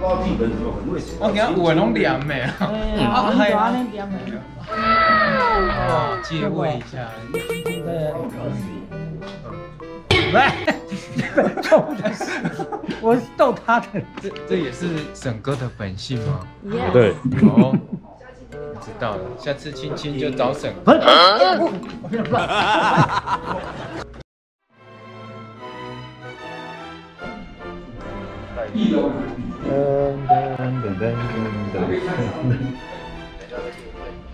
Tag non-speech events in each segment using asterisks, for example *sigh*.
我今有诶拢凉诶，哎呀，很哎呀短那点的。哦，借问一下，对。来，逗的是，我是逗他的。这这也是沈哥的本性吗？对，哦，知道了，下次亲亲就找沈 *laughs* *laughs*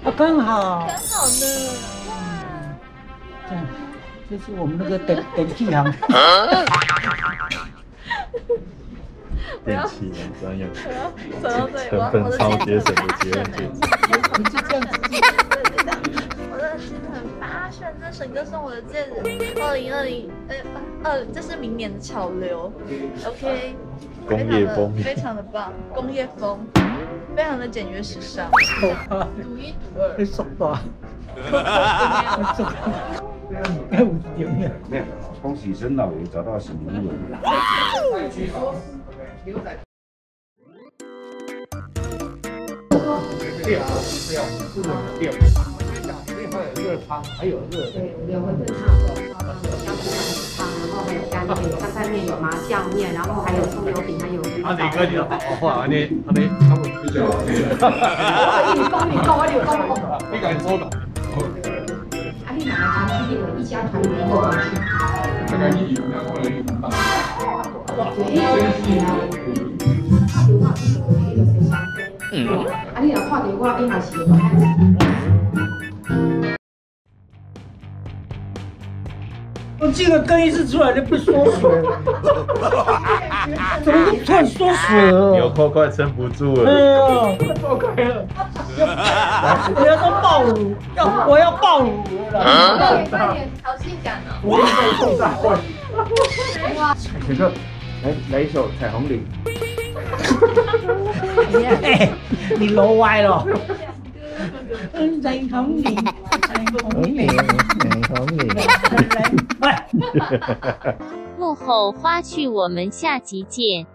啊，*laughs* 刚好，刚好呢。这样，这是我们那个等等气行。电器人专用，走到这里，成我我的分超节省的节很约发戒炫指。呢。我的戒指很发炫，这是沈哥送我的戒指，二零二零，呃呃，这是明年的潮流，OK，工业风。非常的非常的棒，工业风，非常的简约时尚，独一无二。会手短，没有哎，五十点面。没有，恭喜沈老爷找到新名人。*laughs* 对，五六会炖汤，有姜丝汤，然后还有干面，干菜面有麻酱面，然后还有葱油饼，还有。啊，你哥你的好话，你你他们比较。我你讲你讲，我有讲。你敢说的？啊，你哪个团去那个一家团圆过去？大概一两两个人。嗯。啊，你若看到我，你嘛是会。我记得更衣室出来就被缩水了，*laughs* 怎么突然缩水了？纽扣快撑不住哎了，呀，快爆开了！你要说爆乳，要我要爆乳了！快点快点，好性感哦！我跟你说，大会。选个来来一首《彩虹岭》。哎，你揉歪了。幕后花絮，我们下集见。